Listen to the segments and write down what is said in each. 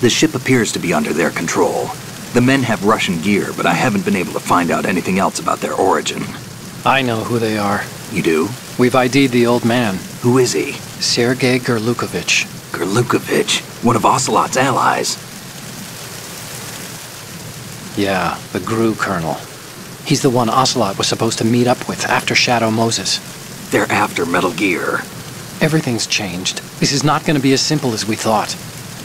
The ship appears to be under their control. The men have Russian gear, but I haven't been able to find out anything else about their origin. I know who they are. You do? We've ID'd the old man, Who is he? Sergei Gurlukovich. Gurlukovich, one of Ocelot's allies. Yeah, the GRU colonel. He's the one Ocelot was supposed to meet up with after Shadow Moses. They're after Metal Gear. Everything's changed. This is not going to be as simple as we thought.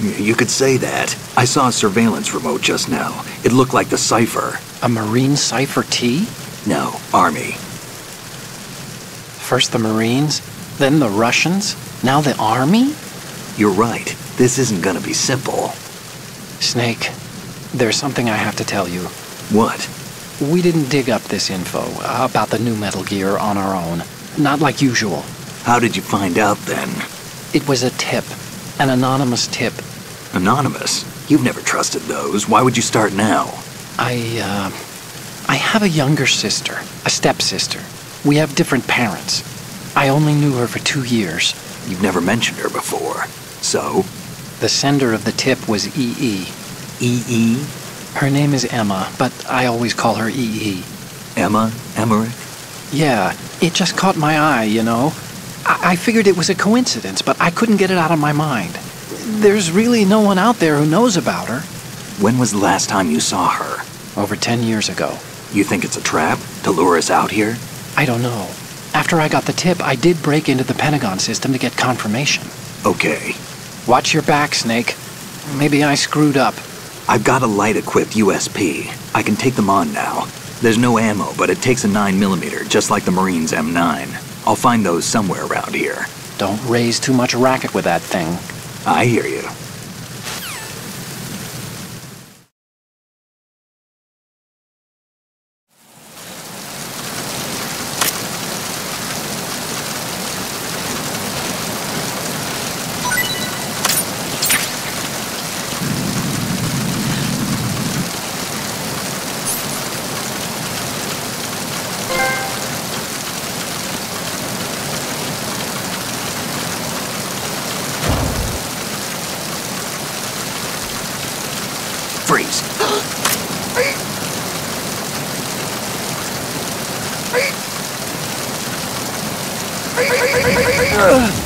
You could say that. I saw a surveillance remote just now. It looked like the Cypher. A Marine Cypher T? No, Army. First the Marines, then the Russians, now the Army? You're right. This isn't gonna be simple. Snake, there's something I have to tell you. What? We didn't dig up this info about the new Metal Gear on our own. Not like usual. How did you find out then? It was a tip. An anonymous tip. Anonymous? You've never trusted those. Why would you start now? I, uh. I have a younger sister, a stepsister. We have different parents. I only knew her for two years. You've never mentioned her before. So? The sender of the tip was EE. EE? Her name is Emma, but I always call her EE. Emma? Emmerich? Yeah, it just caught my eye, you know. I, I figured it was a coincidence, but I couldn't get it out of my mind. There's really no one out there who knows about her. When was the last time you saw her? Over ten years ago. You think it's a trap? To lure us out here? I don't know. After I got the tip, I did break into the Pentagon system to get confirmation. Okay. Watch your back, Snake. Maybe I screwed up. I've got a light-equipped USP. I can take them on now. There's no ammo, but it takes a 9mm, just like the Marines' M9. I'll find those somewhere around here. Don't raise too much racket with that thing. I hear you. Freeze. Was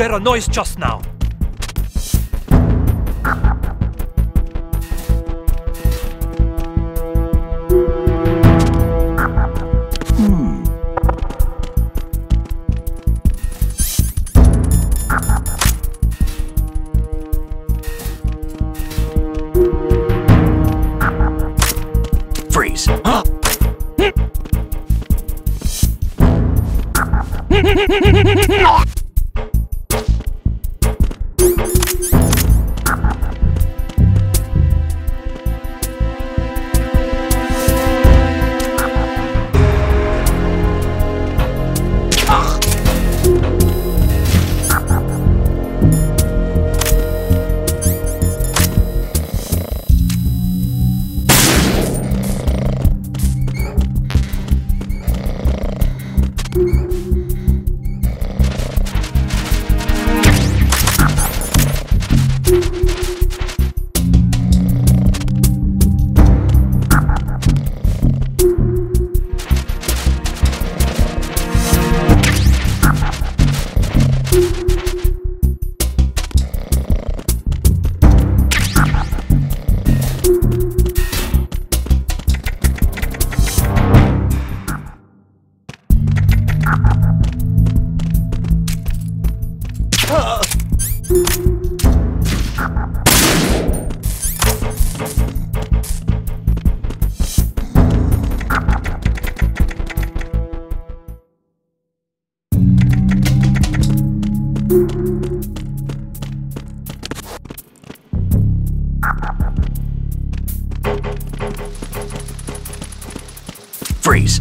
there a noise just now? Hmm. Freeze. Freeze.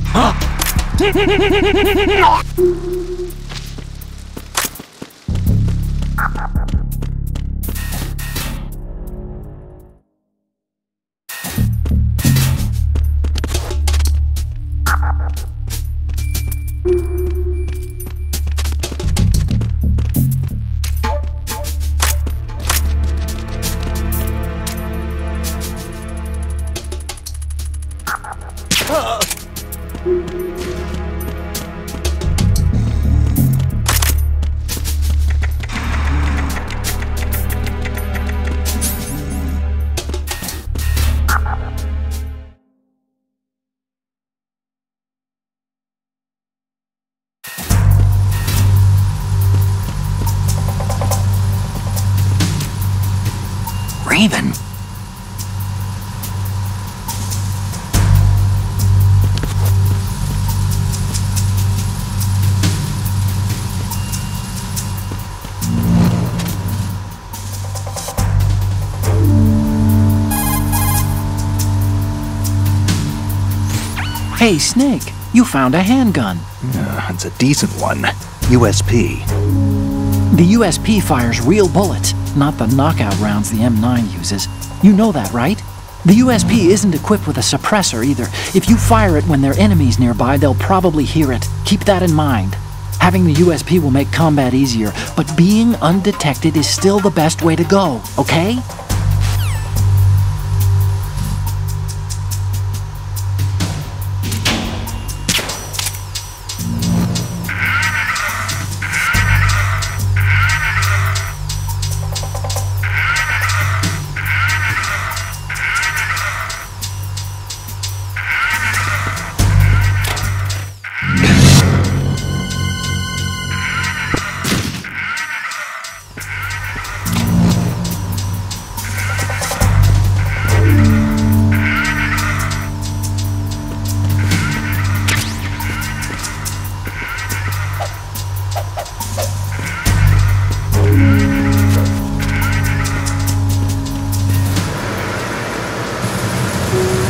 Raven. Hey, Snake, you found a handgun. Uh, it's a decent one. USP. The USP fires real bullets, not the knockout rounds the M9 uses. You know that, right? The USP isn't equipped with a suppressor either. If you fire it when there are enemies nearby, they'll probably hear it. Keep that in mind. Having the USP will make combat easier, but being undetected is still the best way to go, okay? Freeze.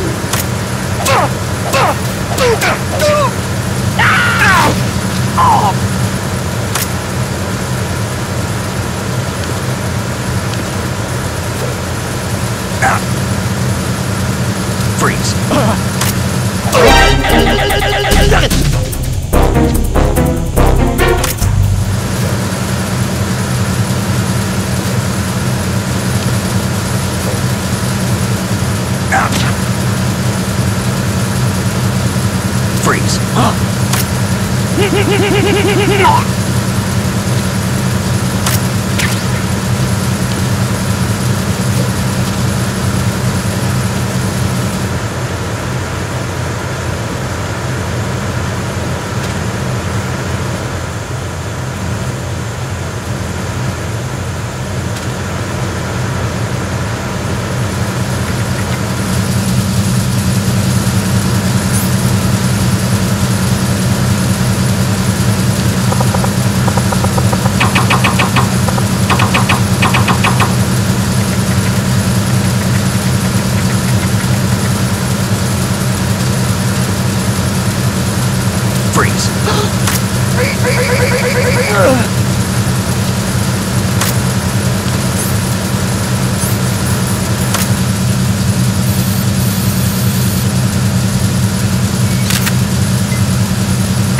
Freeze.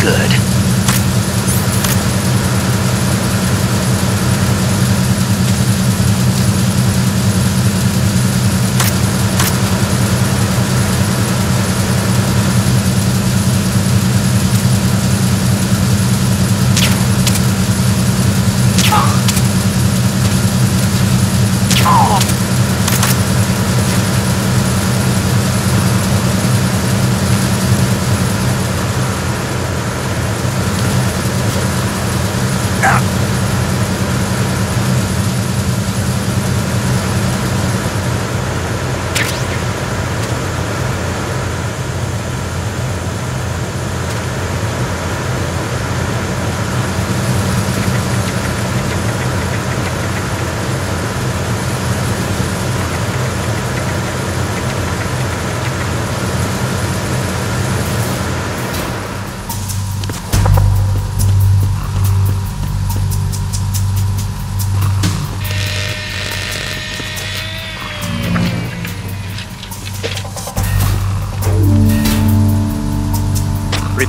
Good.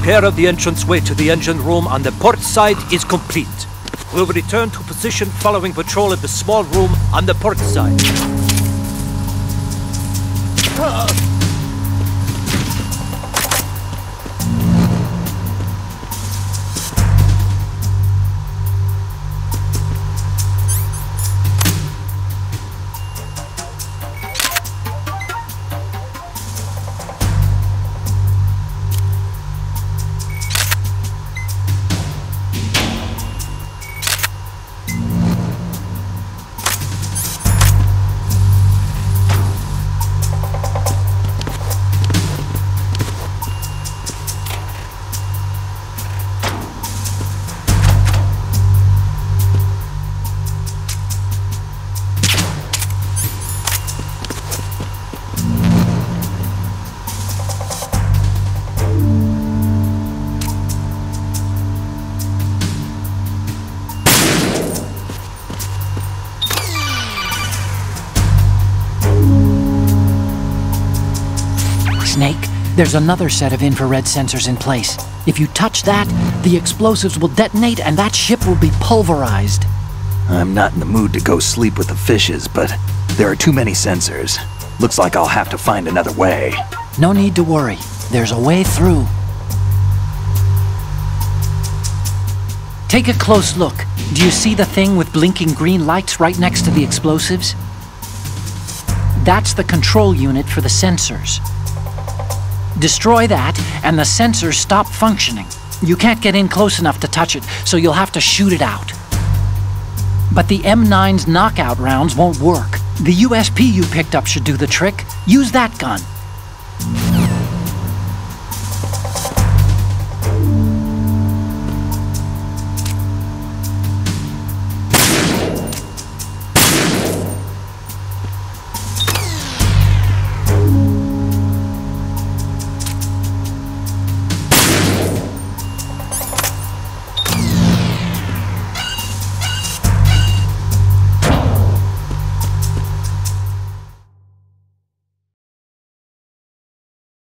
Repair of the entranceway to the engine room on the port side is complete. We'll return to position following patrol of the small room on the port side. Snake, there's another set of infrared sensors in place. If you touch that, the explosives will detonate and that ship will be pulverized. I'm not in the mood to go sleep with the fishes, but there are too many sensors. Looks like I'll have to find another way. No need to worry. There's a way through. Take a close look. Do you see the thing with blinking green lights right next to the explosives? That's the control unit for the sensors. Destroy that, and the sensors stop functioning. You can't get in close enough to touch it, so you'll have to shoot it out. But the M9's knockout rounds won't work. The USP you picked up should do the trick. Use that gun.